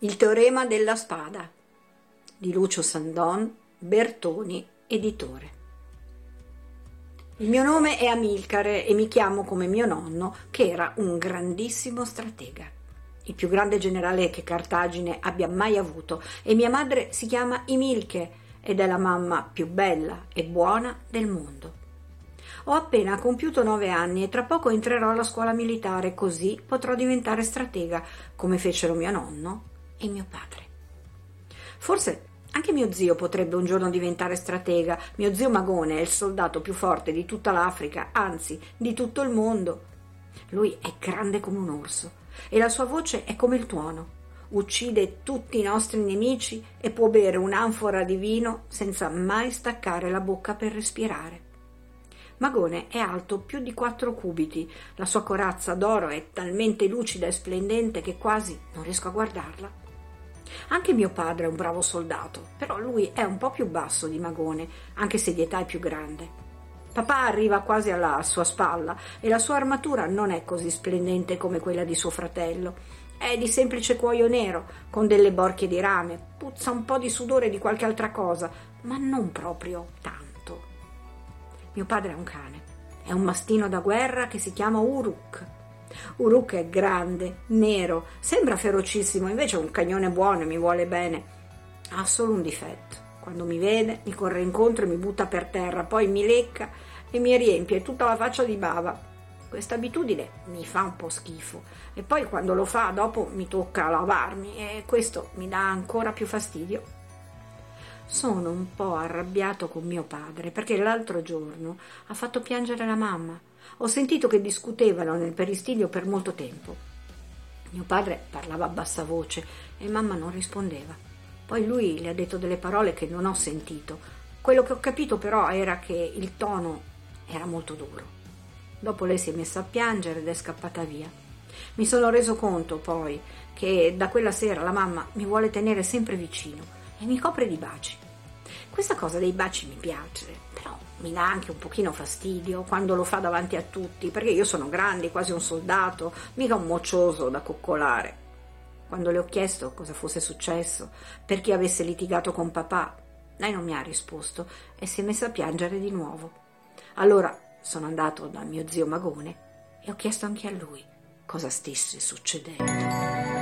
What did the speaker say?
Il teorema della spada di Lucio Sandon, Bertoni, editore. Il mio nome è Amilcare e mi chiamo come mio nonno, che era un grandissimo stratega, il più grande generale che Cartagine abbia mai avuto, e mia madre si chiama Imilche ed è la mamma più bella e buona del mondo. Ho appena compiuto nove anni e tra poco entrerò alla scuola militare, così potrò diventare stratega, come fecero mio nonno e mio padre. Forse anche mio zio potrebbe un giorno diventare stratega. Mio zio Magone è il soldato più forte di tutta l'Africa, anzi di tutto il mondo. Lui è grande come un orso e la sua voce è come il tuono. Uccide tutti i nostri nemici e può bere un'anfora di vino senza mai staccare la bocca per respirare. Magone è alto più di quattro cubiti, la sua corazza d'oro è talmente lucida e splendente che quasi non riesco a guardarla. Anche mio padre è un bravo soldato, però lui è un po' più basso di Magone, anche se di età è più grande. Papà arriva quasi alla sua spalla e la sua armatura non è così splendente come quella di suo fratello. È di semplice cuoio nero, con delle borchie di rame, puzza un po' di sudore di qualche altra cosa, ma non proprio tanto. Mio padre è un cane, è un mastino da guerra che si chiama Uruk Uruk è grande, nero, sembra ferocissimo, invece è un cagnone buono e mi vuole bene. Ha solo un difetto. Quando mi vede, mi corre incontro e mi butta per terra, poi mi lecca e mi riempie tutta la faccia di bava. Questa abitudine mi fa un po' schifo e poi quando lo fa dopo mi tocca lavarmi e questo mi dà ancora più fastidio. Sono un po' arrabbiato con mio padre perché l'altro giorno ha fatto piangere la mamma. Ho sentito che discutevano nel peristiglio per molto tempo. Mio padre parlava a bassa voce e mamma non rispondeva. Poi lui le ha detto delle parole che non ho sentito. Quello che ho capito però era che il tono era molto duro. Dopo lei si è messa a piangere ed è scappata via. Mi sono reso conto poi che da quella sera la mamma mi vuole tenere sempre vicino e mi copre di baci. Questa cosa dei baci mi piace, però mi dà anche un pochino fastidio quando lo fa davanti a tutti, perché io sono grande, quasi un soldato, mica un moccioso da coccolare. Quando le ho chiesto cosa fosse successo, perché avesse litigato con papà, lei non mi ha risposto e si è messa a piangere di nuovo. Allora sono andato da mio zio Magone e ho chiesto anche a lui cosa stesse succedendo.